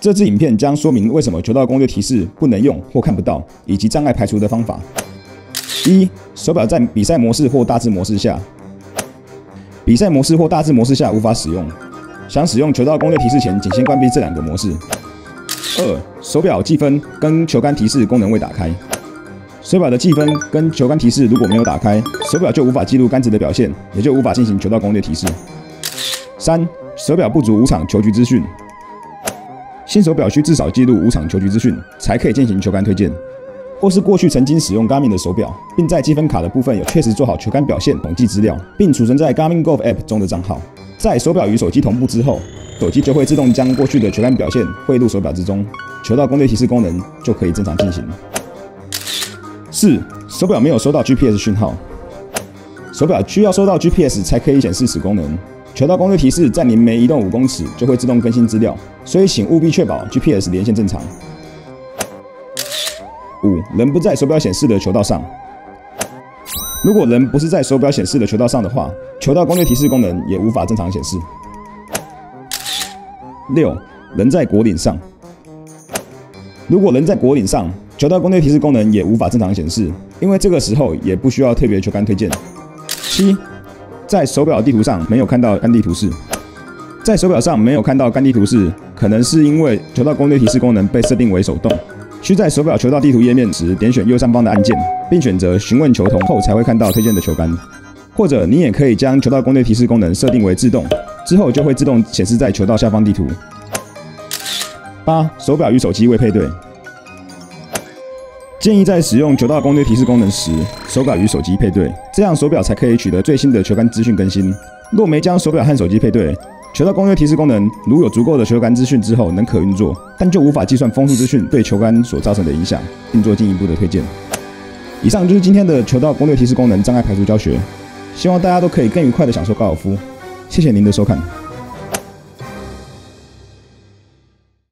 这支影片将说明为什么球道攻略提示不能用或看不到，以及障碍排除的方法。一、手表在比赛模式或大致模式下，比赛模式或大致模式下无法使用。想使用球道攻略提示前，请先关闭这两个模式。二、手表计分跟球杆提示功能未打开。手表的计分跟球杆提示如果没有打开，手表就无法记录杆子的表现，也就无法进行球道攻略提示。三、手表不足五场球局资讯。新手表需至少记录五场球局资讯，才可以进行球杆推荐。或是过去曾经使用 Garmin 的手表，并在积分卡的部分有确实做好球杆表现统计资料，并储存在 Garmin Golf App 中的账号，在手表与手机同步之后，手机就会自动将过去的球杆表现汇入手表之中，球道攻略提示功能就可以正常进行。四、手表没有收到 GPS 讯号，手表需要收到 GPS 才可以显示此功能。球道攻略提示在您每移动五公尺就会自动更新资料，所以请务必确保 GPS 连线正常。五、人不在手表显示的球道上。如果人不是在手表显示的球道上的话，球道攻略提示功能也无法正常显示。六、人在果岭上。如果人在果岭上，球道攻略提示功能也无法正常显示，因为这个时候也不需要特别球杆推荐。七、在手表地图上没有看到干地图示。在手表上没有看到干地图示，可能是因为球道攻略提示功能被设定为手动。需在手表球道地图页面时点选右上方的按键，并选择询问球童后才会看到推荐的球杆。或者你也可以将球道攻略提示功能设定为自动，之后就会自动显示在球道下方地图。八、手表与手机未配对，建议在使用球道攻略提示功能时，手表与手机配对，这样手表才可以取得最新的球杆资讯更新。若没将手表和手机配对，球道攻略提示功能如有足够的球杆资讯之后能可运作，但就无法计算风速资讯对球杆所造成的影响，并做进一步的推荐。以上就是今天的球道攻略提示功能障碍排除教学，希望大家都可以更愉快的享受高尔夫。谢谢您的收看。